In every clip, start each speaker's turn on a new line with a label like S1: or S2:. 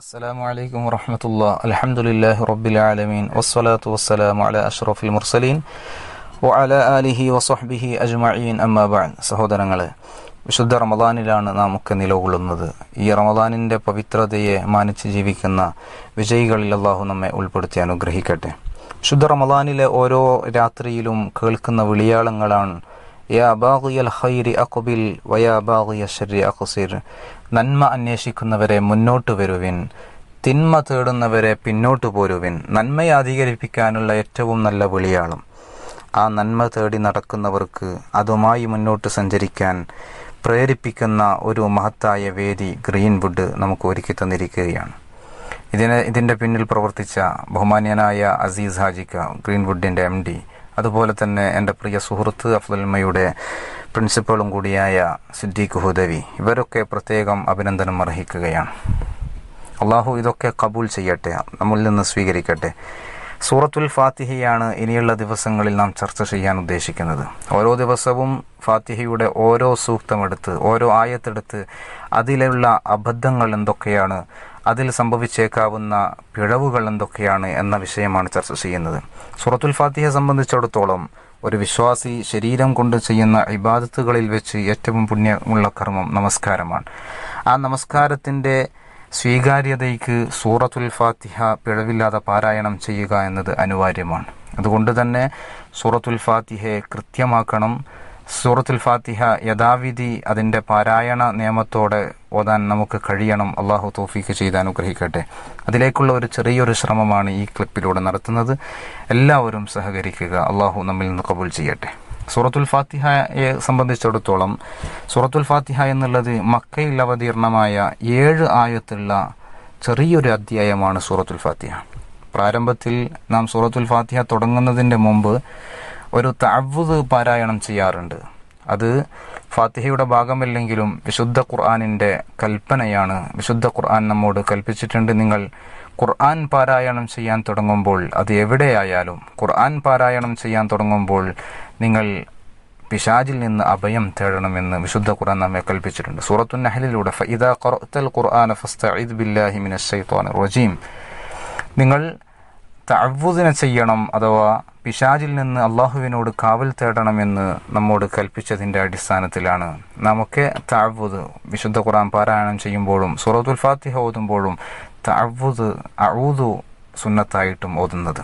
S1: السلام عليكم ورحمة الله الحمد لله رب العالمين والصلاة والسلام على أشرف المرسلين وعلى آله وصحبه أجمعين أما بعد സഹോദരങ്ങളെ വിശുദ്ധ റമദാനിലാണ് നാം ഒക്കെ നിലകൊള്ളുന്നത് ഈ റമദാനിൻ്റെ പവിത്രതയെ മാനിച്ച് ജീവിക്കുന്ന വിജയികളിൽ അള്ളാഹു നമ്മെ ഉൾപ്പെടുത്തി അനുഗ്രഹിക്കട്ടെ വിശുദ്ധ റമദാനിലെ ഓരോ രാത്രിയിലും കേൾക്കുന്ന വിളിയാളങ്ങളാണ് യാ ബാഗിയൽ ഖൈരി അഖ്ബിൽ വയാ ബാഗിയ ശരി അഖ്സിർ നന്മ അന്വേഷിക്കുന്നവരെ മുന്നോട്ട് വരുവിൻ. തിന്മ തേടുന്നവരെ പിന്നോട്ട് പോരുവിൻ. നന്മയെ അധികരിപ്പിക്കാനുള്ള ഏറ്റവും നല്ല വിളിയാളും. ആ നന്മ തേടി നടക്കുന്നവർക്ക് അതുമായി മുന്നോട്ട് സഞ്ചരിക്കാൻ പ്രേരിപ്പിക്കുന്ന ഒരു മഹത്തായ വേദി ഗ്രീൻവുഡ് നമുക്ക് ഒരുക്കി തന്നിരിക്കുകയാണ്. ഇതിന് ഇതിന്റെ പിന്നിൽ പ്രവർത്തിച്ച ബഹുമാന്യനായ അസീസ് ഹാജിക്ക ഗ്രീൻവുഡിന്റെ എം ഡി. അതുപോലെ തന്നെ എന്റെ പ്രിയ സുഹൃത്ത് അഫ്ദുൽമയുടെ പ്രിൻസിപ്പളും കൂടിയായ സിദ്ദീഖ് ഹുദവി ഇവരൊക്കെ പ്രത്യേകം അഭിനന്ദനം അർഹിക്കുകയാണ്. അള്ളാഹു ഇതൊക്കെ കബൂൽ ചെയ്യട്ടെ നമ്മളിൽ നിന്ന് സ്വീകരിക്കട്ടെ. സൂറത്തുൽ ഫാത്തിഹയാണ് ഇനിയുള്ള ദിവസങ്ങളിൽ നാം ചർച്ച ചെയ്യാൻ ഉദ്ദേശിക്കുന്നത്. ഓരോ ദിവസവും ഫാത്തിഹയുടെ ഓരോ സൂക്തമെടുത്ത് ഓരോ ആയത്തെടുത്ത് അതിലുള്ള അബദ്ധങ്ങൾ എന്തൊക്കെയാണ് അതിൽ സംഭവിച്ചേക്കാവുന്ന പിഴവുകൾ എന്തൊക്കെയാണ് എന്ന വിഷയമാണ് ചർച്ച ചെയ്യുന്നത്. സുറത്തുൽ ഫാത്തിഹയെ സംബന്ധിച്ചിടത്തോളം ഒരു വിശ്വാസി ശരീരം കൊണ്ട് ചെയ്യുന്ന ഇബാദത്തുകളിൽ വെച്ച് ഏറ്റവും പുണ്യമുള്ള കർമ്മം നമസ്കാരമാണ്. ആ നമസ്കാരത്തിന്റെ സ്വീകാര്യതയ്ക്ക് സൂറത്തുൽ ഫാത്തിഹ പിഴവില്ലാതെ പാരായണം ചെയ്യുക എന്നത് അനിവാര്യമാണ്. അതുകൊണ്ട് തന്നെ സൂറത്തുൽ ഫാത്തിഹയെ കൃത്യമാക്കണം. സൂറത്തുൽ ഫാത്തിഹ യഥാവിധി അതിന്റെ പാരായണ നിയമത്തോടെ ഓതാൻ നമുക്ക് കഴിയണം. അള്ളാഹു തോഫീക്ക് ചെയ്ത് അനുഗ്രഹിക്കട്ടെ. അതിലേക്കുള്ള ഒരു ചെറിയൊരു ശ്രമമാണ് ഈ ക്ലിപ്പിലൂടെ നടത്തുന്നത്. എല്ലാവരും സഹകരിക്കുക. അള്ളാഹു നമ്മിൽ നിന്ന് കബൂൽ ചെയ്യട്ടെ. സൂറത്തുൽ ഫാത്തിഹയെ സംബന്ധിച്ചിടത്തോളം സൂറത്തുൽ ഫാത്തിഹ എന്നുള്ളത് മക്കയിൽ അവതീർണമായ ഏഴ് ആയത്തുള്ള ചെറിയൊരു അധ്യായമാണ് സൂറത്തുൽ ഫാത്തിഹ. പ്രാരംഭത്തിൽ നാം സൂറത്തുൽ ഫാത്തിഹ തുടങ്ങുന്നതിന്റെ മുമ്പ് ഒരു താവുത് പാരായണം ചെയ്യാറുണ്ട്. അത് ഫാത്തിഹയുടെ ഭാഗമല്ലെങ്കിലും വിശുദ്ധ ഖുർആാനിന്റെ കൽപ്പനയാണ്. വിശുദ്ധ ഖുർആൻ നമ്മോട് കൽപ്പിച്ചിട്ടുണ്ട്. നിങ്ങൾ ഖുർആൻ പാരായണം ചെയ്യാൻ തുടങ്ങുമ്പോൾ അത് എവിടെയായാലും ഖുർആൻ പാരായണം ചെയ്യാൻ തുടങ്ങുമ്പോൾ നിങ്ങൾ പിശാജിൽ നിന്ന് അഭയം തേടണമെന്ന് വിശുദ്ധ ഖുർആൻ നമ്മെ കൽപ്പിച്ചിട്ടുണ്ട്. സൂറത്തു നഹലിലൂടെ ബില്ലാഹി റജീം. നിങ്ങൾ തഅവ്വുദിനെ ചെയ്യണം അഥവാ പിശാജിൽ നിന്ന് അള്ളാഹുവിനോട് കാവൽ തേടണമെന്ന് നമ്മോട് കൽപ്പിച്ചതിന്റെ അടിസ്ഥാനത്തിലാണ്. നമുക്ക് താഴ്വുത് വിശുദ്ധ ഖുറാൻ പാരായണം ചെയ്യുമ്പോഴും സൂറത്തുൽ ഫാത്തിഹ ഓതുമ്പോഴും താഴ്വുത് അഴുതു സുന്നത്തായിട്ടും ഓതുന്നത്.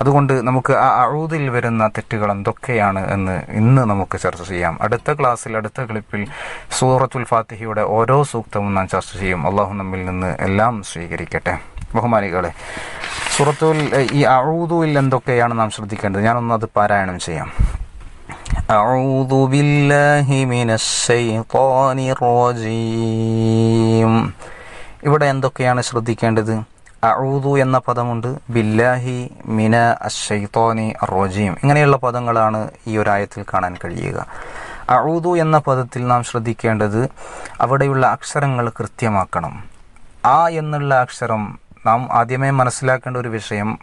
S1: അതുകൊണ്ട് നമുക്ക് ആ അഴുതിൽ വരുന്ന തെറ്റുകൾ എന്തൊക്കെയാണ് എന്ന് ഇന്ന് നമുക്ക് ചർച്ച ചെയ്യാം. അടുത്ത ക്ലാസ്സിൽ അടുത്ത ക്ലിപ്പിൽ സൂറത്തുൽ ഫാത്തിഹയുടെ ഓരോ സൂക്തവും നാം ചർച്ച ചെയ്യും. അള്ളാഹു നമ്മിൽ നിന്ന് എല്ലാം സ്വീകരിക്കട്ടെ. ബഹുമാനികളെ സൂറത്തുൽ ഈ അഴൂതുവിൽ എന്തൊക്കെയാണ് നാം ശ്രദ്ധിക്കേണ്ടത് ഞാനൊന്ന് അത് പാരായണം ചെയ്യാം أعوذ بالله من الشيطان الرجيم ഇവിടെ എന്തൊക്കെയാണ് ശ്രദ്ധിക്കേണ്ടത് അഊദു എന്ന പദമുണ്ട് ബില്ലാഹി മിന അഷൈത്തോനി റോജീം ഇങ്ങനെയുള്ള പദങ്ങളാണ് ഈ ഒരു ആയത്തിൽ കാണാൻ കഴിയുക അഊദു എന്ന പദത്തിൽ നാം ശ്രദ്ധിക്കേണ്ടത് അവിടെയുള്ള അക്ഷരങ്ങൾ കൃത്യമാക്കണം ആ എന്നുള്ള അക്ഷരം നാം ആദ്യമേ മനസ്സിലാക്കേണ്ട ഒരു വിഷയം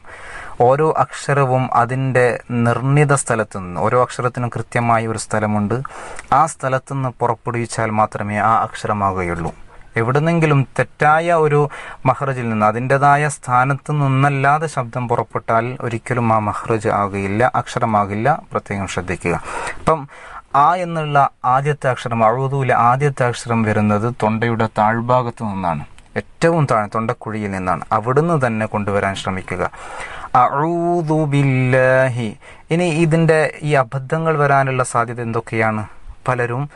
S1: ഓരോ അക്ഷരവും അതിന്റെ നിർണിത സ്ഥലത്തു നിന്ന് ഓരോ അക്ഷരത്തിനും കൃത്യമായ ഒരു സ്ഥലമുണ്ട്. ആ സ്ഥലത്തു നിന്ന് പുറപ്പെടുവിച്ചാൽ മാത്രമേ ആ അക്ഷരമാകുകയുള്ളൂ. എവിടുന്നെങ്കിലും തെറ്റായ ഒരു മഹ്റജിൽ നിന്ന് അതിന്റെതായ സ്ഥാനത്ത് നിന്നല്ലാതെ ശബ്ദം പുറപ്പെട്ടാൽ ഒരിക്കലും ആ മഹ്റജ് ആകുകയില്ല അക്ഷരമാകില്ല. പ്രത്യേകം ശ്രദ്ധിക്കുക. അപ്പം ആ എന്നുള്ള ആദ്യത്തെ അക്ഷരം അഴുതൂലെ ആദ്യത്തെ അക്ഷരം വരുന്നത് തൊണ്ടയുടെ താഴ്ഭാഗത്തു നിന്നാണ്. ഏറ്റവും താഴെ തൊണ്ടക്കുഴിയിൽ നിന്നാണ് അവിടുന്ന് തന്നെ കൊണ്ടുവരാൻ ശ്രമിക്കുക. ബില്ലാഹി. ഇനി ഇതിന്റെ ഈ അബദ്ധങ്ങൾ വരാനുള്ള സാധ്യത എന്തൊക്കെയാണ്? പലരും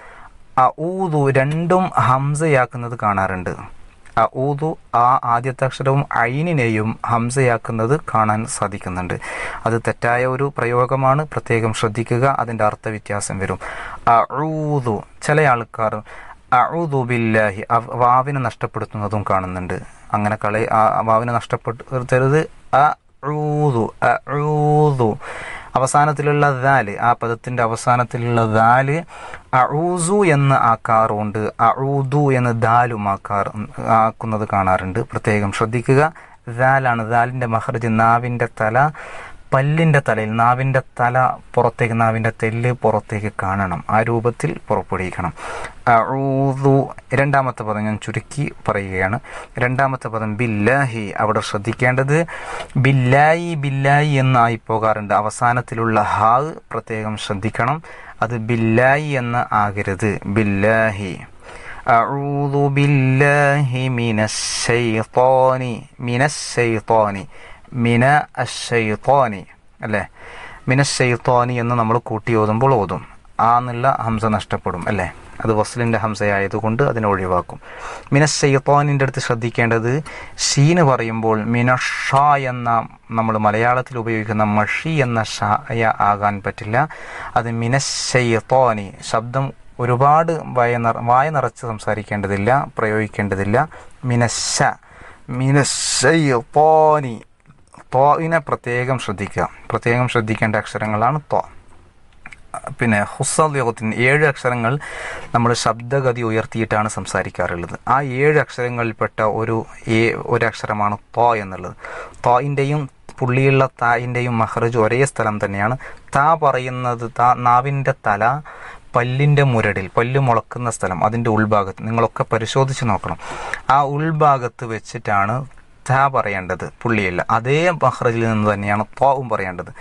S1: ഊതു രണ്ടും ഹംസയാക്കുന്നത് കാണാറുണ്ട്. ഊതു ആ ആദ്യത്തെ അക്ഷരവും ഐനിനെയും ഹംസയാക്കുന്നത് കാണാൻ സാധിക്കുന്നുണ്ട്. അത് തെറ്റായ ഒരു പ്രയോഗമാണ്. പ്രത്യേകം ശ്രദ്ധിക്കുക. അതിന്റെ അർത്ഥവ്യത്യാസം വരും. ഊതു ചില ആൾക്കാർ അഊദു ബില്ലാഹി വാവിനെ നഷ്ടപ്പെടുത്തുന്നതും കാണുന്നുണ്ട്. അങ്ങനെ കളി ആ വാവിനെ നഷ്ടപ്പെടുത്തരുത് അഊദു അവസാനത്തിലുള്ള ദാൽ ആ പദത്തിന്റെ അവസാനത്തിലുള്ള ദാൽ അഴൂസു എന്ന് ആക്കാറുണ്ട്. അഊദു എന്ന് ദാലും ആക്കാർ ആക്കുന്നത് കാണാറുണ്ട്. പ്രത്യേകം ശ്രദ്ധിക്കുക. ദാലാണ് ദാലിന്റെ മഹർജ് നാവിന്റെ തല പല്ലിന്റെ തലയിൽ നാവിന്റെ തല പുറത്തേക്ക് നാവിന്റെ തെല്ല് പുറത്തേക്ക് കാണണം. ആ രൂപത്തിൽ പുറപ്പെടുവിക്കണം. അഊദു രണ്ടാമത്തെ പദം ഞാൻ ചുരുക്കി പറയുകയാണ്. രണ്ടാമത്തെ പദം ബില്ലാഹി. അവിടെ ശ്രദ്ധിക്കേണ്ടത് ബില്ലായി ബില്ലായി എന്നായി പോകാറുണ്ട്. അവസാനത്തിലുള്ള ഹാ പ്രത്യേകം ശ്രദ്ധിക്കണം. അത് ബില്ലായി എന്ന് ആകരുത്. ബില്ലാഹി. അഊദു ബില്ലാഹി മിനശ്ശൈത്വാനി മിനശ്ശൈത്വാനി മിന അഷയ്ത്തോനി അല്ലേ? മിന ഷെയ്ത്തോനി എന്ന് നമ്മൾ കൂട്ടി ഓതുമ്പോൾ ഓതും. ആ എന്നുള്ള ഹംസ നഷ്ടപ്പെടും അല്ലേ? അത് വസ്ലിന്റെ ഹംസയായതുകൊണ്ട് അതിനെ ഒഴിവാക്കും. മിന അടുത്ത് ശ്രദ്ധിക്കേണ്ടത് ഷീന് പറയുമ്പോൾ മിന ഷാ എന്ന നമ്മൾ മലയാളത്തിൽ ഉപയോഗിക്കുന്ന മഷി എന്ന ഷായ ആകാൻ പറ്റില്ല. അത് മിന ഷെയ്ത്തോനി ശബ്ദം ഒരുപാട് വായ നിറ വായ നിറച്ച് സംസാരിക്കേണ്ടതില്ല പ്രയോഗിക്കേണ്ടതില്ല. മിനശ മിനശയ്യോനി തോയിനെ പ്രത്യേകം ശ്രദ്ധിക്കുക. പ്രത്യേകം ശ്രദ്ധിക്കേണ്ട അക്ഷരങ്ങളാണ് തോ. പിന്നെ ഹുസദ്യോഗത്തിന് ഏഴ് അക്ഷരങ്ങൾ നമ്മൾ ശബ്ദഗതി ഉയർത്തിയിട്ടാണ് സംസാരിക്കാറുള്ളത്. ആ ഏഴ് അക്ഷരങ്ങളിൽപ്പെട്ട ഒരു ഏ ഒരു അക്ഷരമാണ് തോ എന്നുള്ളത്. തോയിന്റെയും പുള്ളിയുള്ള തായിന്റെയും മഹ്റജ് ഒരേ സ്ഥലം തന്നെയാണ്. താ പറയുന്നത് താ നാവിന്റെ തല പല്ലിന്റെ മുരടിൽ പല്ല് മുളക്കുന്ന സ്ഥലം അതിന്റെ ഉൾഭാഗത്ത്. നിങ്ങളൊക്കെ പരിശോധിച്ച് നോക്കണം. ആ ഉൾഭാഗത്ത് വെച്ചിട്ടാണ് ത പറയേണ്ടത് പുള്ളിയല്ല. അതേ മഹ്റജിൽ നിന്ന് തന്നെയാണ് തോവും പറയേണ്ടത്.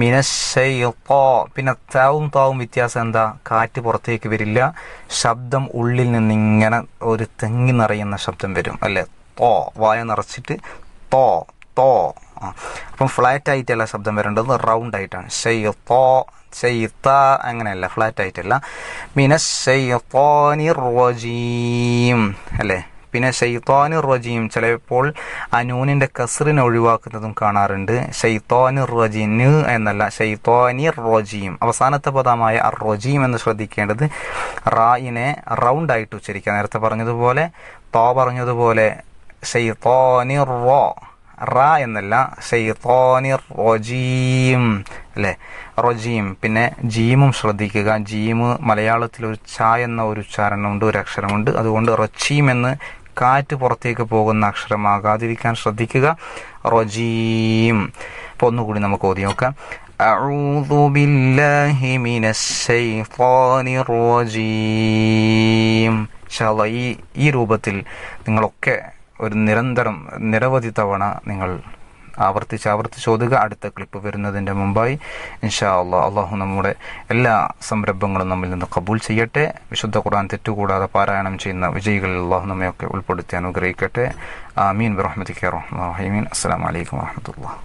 S1: മിനശയ്യോ പിന്നെ താവും തോവും വ്യത്യാസം എന്താ? കാറ്റ് പുറത്തേക്ക് വരില്ല. ശബ്ദം ഉള്ളിൽ നിന്ന് ഇങ്ങനെ ഒരു തെങ്ങി നിറയുന്ന ശബ്ദം വരും അല്ലെ? തോ വായ നിറച്ചിട്ട് തോ തോ അപ്പം ഫ്ലാറ്റ് ആയിട്ടല്ല ശബ്ദം വരേണ്ടത് റൗണ്ട് ആയിട്ടാണ് ഷെയ് തോ ഷെയ്ത്ത അങ്ങനെയല്ല ഫ്ലാറ്റ് ആയിട്ടല്ല മിനശയ്യോനി റോജീം അല്ലേ? പിന്നെ ഷെയ്ത്തോന് റജീം ചിലപ്പോൾ അനൂനിന്റെ കസറിനെ ഒഴിവാക്കുന്നതും കാണാറുണ്ട്. ഷെയ്ത്തോന് റജീന് എന്നല്ല ഷെയ്ത്തോനി റോജീം അവസാനത്തെ പദമായ റോജീം എന്ന് ശ്രദ്ധിക്കേണ്ടത് റായിനെ റൗണ്ട് ആയിട്ട് ഉച്ചരിക്കുക. നേരത്തെ പറഞ്ഞതുപോലെ തോ പറഞ്ഞതുപോലെ ഷെയ്ത്തോനി റോ റ എന്നല്ല ഷെയ്ത്തോനി റോജീം അല്ലേ? റൊജീം. പിന്നെ ജീമും ശ്രദ്ധിക്കുക. ജീമ് മലയാളത്തിൽ ഒരു ച എന്ന ഒരു ഉച്ചാരണമുണ്ട് ഒരു അക്ഷരമുണ്ട്. അതുകൊണ്ട് റൊച്ചീം എന്ന് കാറ്റ് പുറത്തേക്ക് പോകുന്ന അക്ഷരമാകാതിരിക്കാൻ ശ്രദ്ധിക്കുക റൊജീം അപ്പോൾ ഒന്നുകൂടി നമുക്ക് ഓതി നോക്കാം أعوذ بالله من الشيطان الرجيم ഇൻഷാല്ലാ ഈ ഈ രൂപത്തിൽ നിങ്ങളൊക്കെ ഒരു നിരന്തരം നിരവധി തവണ നിങ്ങൾ ആവർത്തിച്ച് ആവർത്തിച്ച് ഓതുക അടുത്ത ക്ലിപ്പ് വരുന്നതിന്റെ മുമ്പായി ഇൻഷാ അള്ളാഹ് അള്ളാഹു നമ്മുടെ എല്ലാ സംരംഭങ്ങളും നമ്മിൽ നിന്ന് കബൂൽ ചെയ്യട്ടെ. വിശുദ്ധ ഖുർആൻ തെറ്റുകൂടാതെ പാരായണം ചെയ്യുന്ന വിജയികളിൽ അള്ളാഹു നമ്മയൊക്കെ ഉൾപ്പെടുത്തി അനുഗ്രഹിക്കട്ടെ. ആമീൻ. ബിറഹ്മത്തിക്ക് റഹ്മീൻ അസ്സാം വലൈക്കും വാഹമത്തുള്ള